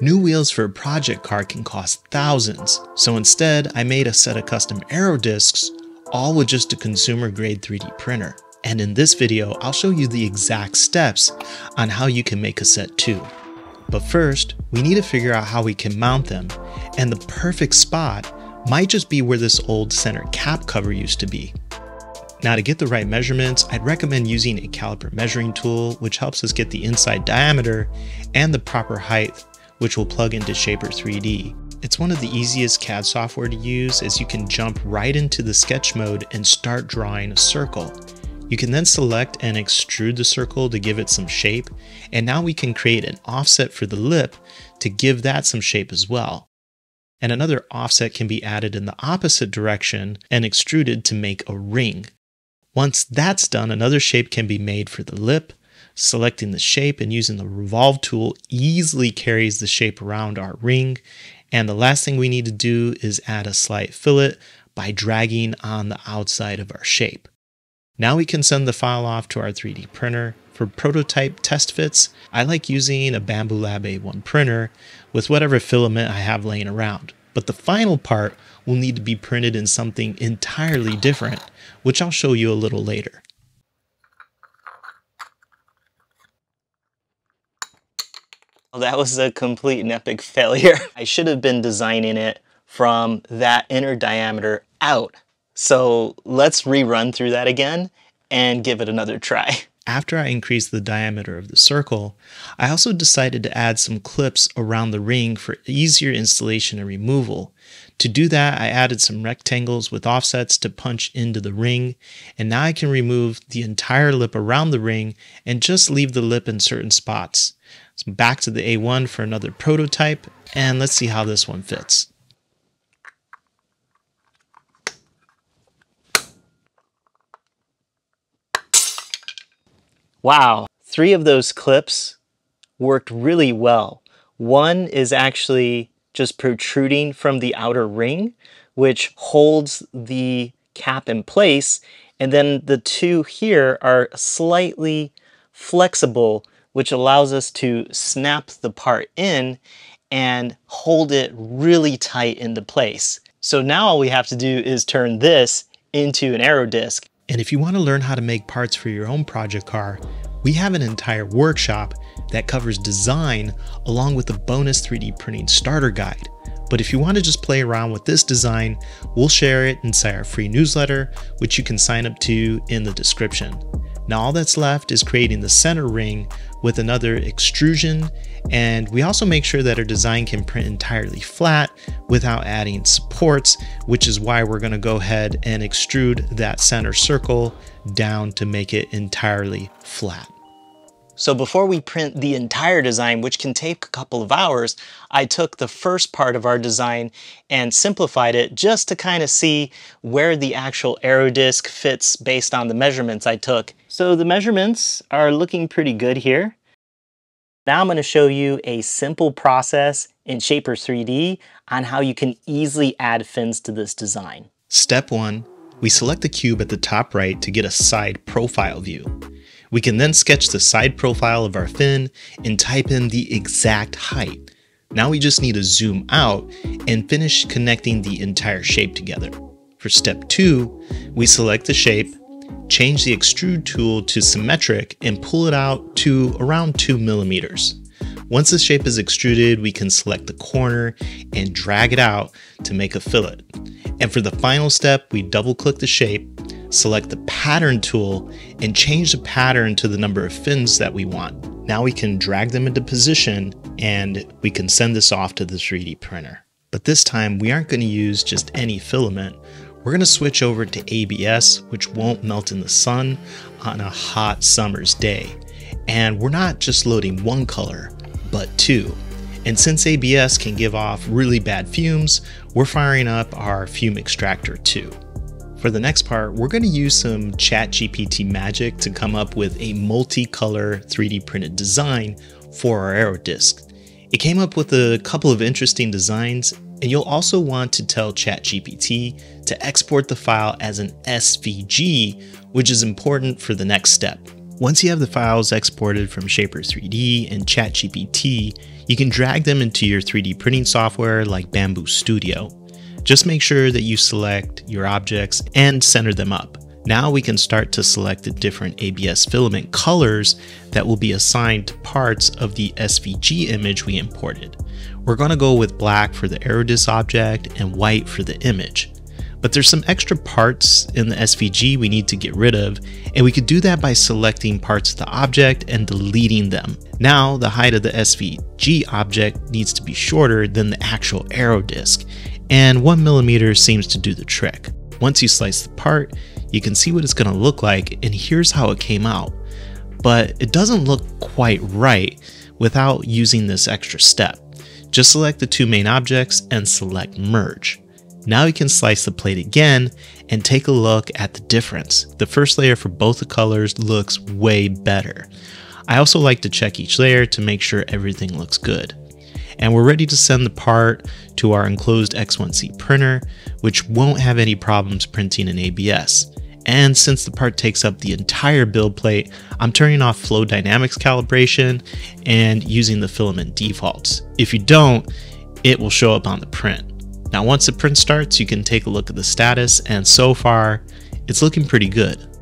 New wheels for a project car can cost thousands, so instead I made a set of custom aero discs, all with just a consumer grade 3D printer. And in this video, I'll show you the exact steps on how you can make a set too. But first, we need to figure out how we can mount them, and the perfect spot might just be where this old center cap cover used to be. Now to get the right measurements, I'd recommend using a caliper measuring tool, which helps us get the inside diameter and the proper height which will plug into Shapr3D. It's one of the easiest CAD software to use as you can jump right into the sketch mode and start drawing a circle. You can then select and extrude the circle to give it some shape, and now we can create an offset for the lip to give that some shape as well. And another offset can be added in the opposite direction and extruded to make a ring. Once that's done, another shape can be made for the lip, Selecting the shape and using the revolve tool easily carries the shape around our ring. And the last thing we need to do is add a slight fillet by dragging on the outside of our shape. Now we can send the file off to our 3D printer. For prototype test fits, I like using a Bambu Lab A1 printer with whatever filament I have laying around. But the final part will need to be printed in something entirely different, which I'll show you a little later. Well, that was a complete and epic failure. I should have been designing it from that inner diameter out. So let's rerun through that again and give it another try. After I increased the diameter of the circle, I also decided to add some clips around the ring for easier installation and removal. To do that, I added some rectangles with offsets to punch into the ring, and now I can remove the entire lip around the ring and just leave the lip in certain spots. So back to the A1 for another prototype, and let's see how this one fits. Wow, three of those clips worked really well. One is actually just protruding from the outer ring, which holds the cap in place. And then the two here are slightly flexible which allows us to snap the part in and hold it really tight into place. So now all we have to do is turn this into an aero disc. And if you want to learn how to make parts for your own project car, we have an entire workshop that covers design along with a bonus 3D printing starter guide. But if you want to just play around with this design, we'll share it inside our free newsletter, which you can sign up to in the description. Now all that's left is creating the center ring with another extrusion and we also make sure that our design can print entirely flat without adding supports which is why we're going to go ahead and extrude that center circle down to make it entirely flat. So before we print the entire design, which can take a couple of hours, I took the first part of our design and simplified it just to kind of see where the actual aero disc fits based on the measurements I took. So the measurements are looking pretty good here. Now I'm going to show you a simple process in Shapr3D on how you can easily add fins to this design. Step 1. We select the cube at the top right to get a side profile view. We can then sketch the side profile of our fin and type in the exact height. Now we just need to zoom out and finish connecting the entire shape together. For step 2, we select the shape, change the extrude tool to symmetric and pull it out to around 2 millimeters. Once the shape is extruded, we can select the corner and drag it out to make a fillet. And for the final step, we double click the shape select the pattern tool and change the pattern to the number of fins that we want. Now we can drag them into position and we can send this off to the 3D printer. But this time we aren't going to use just any filament. We're going to switch over to ABS, which won't melt in the sun on a hot summer's day. And we're not just loading one color, but two. And since ABS can give off really bad fumes, we're firing up our fume extractor too. For the next part, we're going to use some ChatGPT magic to come up with a multicolor 3D printed design for our aero disc. It came up with a couple of interesting designs, and you'll also want to tell ChatGPT to export the file as an SVG, which is important for the next step. Once you have the files exported from Shapr3D and ChatGPT, you can drag them into your 3D printing software like Bambu Studio. Just make sure that you select your objects and center them up. Now we can start to select the different ABS filament colors that will be assigned to parts of the SVG image we imported. We're going to go with black for the Aerodisc object and white for the image. But there's some extra parts in the SVG we need to get rid of, and we could do that by selecting parts of the object and deleting them. Now the height of the SVG object needs to be shorter than the actual Aerodisc, and 1mm seems to do the trick. Once you slice the part, you can see what it's going to look like and here's how it came out. But it doesn't look quite right without using this extra step. Just select the two main objects and select merge. Now you can slice the plate again and take a look at the difference. The first layer for both the colors looks way better. I also like to check each layer to make sure everything looks good. And we're ready to send the part to our enclosed X1C printer, which won't have any problems printing in ABS. And since the part takes up the entire build plate, I'm turning off flow dynamics calibration and using the filament defaults. If you don't, it will show up on the print. Now once the print starts, you can take a look at the status and so far, it's looking pretty good.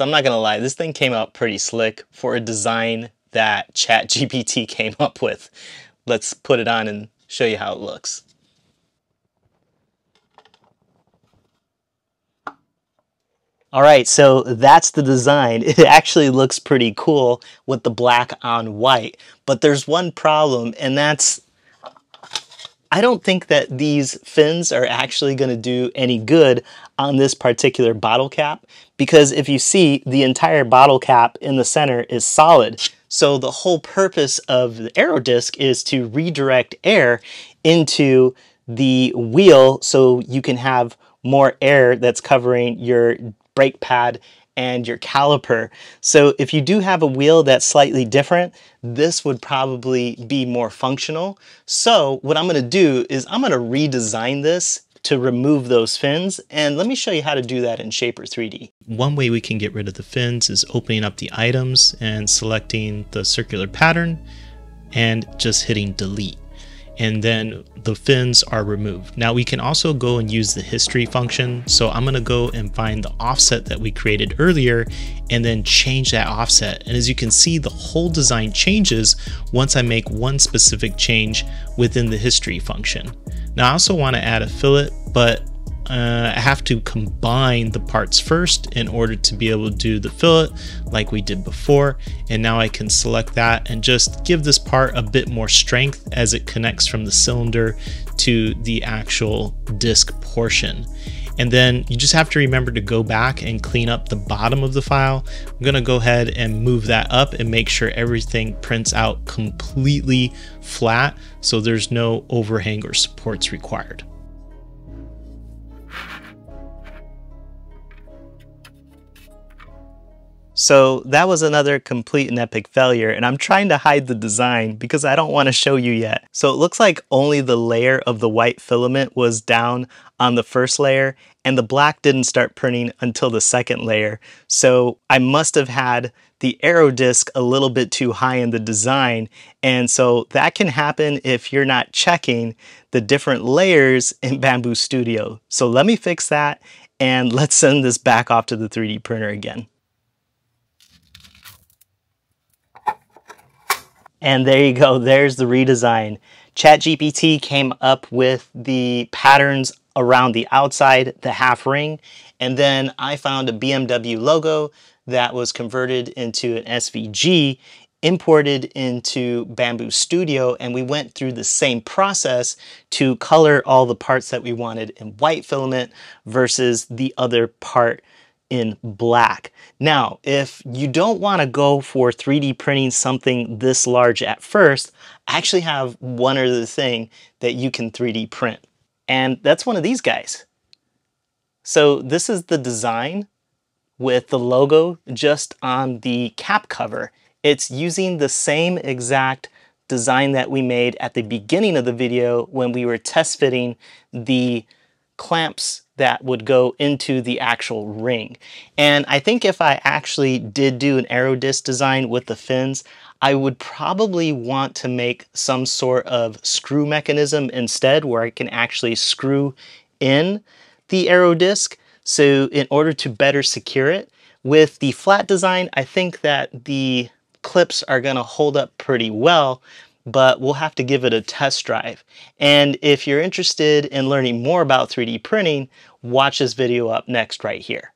So I'm not gonna lie, this thing came out pretty slick for a design that ChatGPT came up with. Let's put it on and show you how it looks. All right, so that's the design. It actually looks pretty cool with the black on white, but there's one problem and that's I don't think that these fins are actually going to do any good on this particular bottle cap because if you see the entire bottle cap in the center is solid. So the whole purpose of the Aerodisc is to redirect air into the wheel so you can have more air that's covering your brake pad and your caliper. So if you do have a wheel that's slightly different, this would probably be more functional. So what I'm gonna do is I'm gonna redesign this to remove those fins and let me show you how to do that in Shapr3D. One way we can get rid of the fins is opening up the items and selecting the circular pattern and just hitting delete and then the fins are removed. Now we can also go and use the history function. So I'm gonna go and find the offset that we created earlier and then change that offset. And as you can see, the whole design changes once I make one specific change within the history function. Now I also wanna add a fillet, but uh, I have to combine the parts first in order to be able to do the fillet like we did before. And now I can select that and just give this part a bit more strength as it connects from the cylinder to the actual disc portion. And then you just have to remember to go back and clean up the bottom of the file. I'm gonna go ahead and move that up and make sure everything prints out completely flat so there's no overhang or supports required. So that was another complete and epic failure and I'm trying to hide the design because I don't want to show you yet. So it looks like only the layer of the white filament was down on the first layer and the black didn't start printing until the second layer. So I must have had the arrow Aerodisc a little bit too high in the design. And so that can happen if you're not checking the different layers in Bambu Studio. So let me fix that and let's send this back off to the 3D printer again. And there you go, there's the redesign. ChatGPT came up with the patterns around the outside, the half ring, and then I found a BMW logo that was converted into an SVG, imported into Bambu Studio, and we went through the same process to color all the parts that we wanted in white filament versus the other part in black. Now, if you don't want to go for 3D printing something this large at first, I actually have one other thing that you can 3D print. And that's one of these guys. So this is the design with the logo just on the cap cover. It's using the same exact design that we made at the beginning of the video when we were test fitting the clamps that would go into the actual ring. And I think if I actually did do an aero disc design with the fins, I would probably want to make some sort of screw mechanism instead where I can actually screw in the aero disc. So in order to better secure it, with the flat design, I think that the clips are gonna hold up pretty well, but we'll have to give it a test drive. And if you're interested in learning more about 3D printing, watch this video up next right here.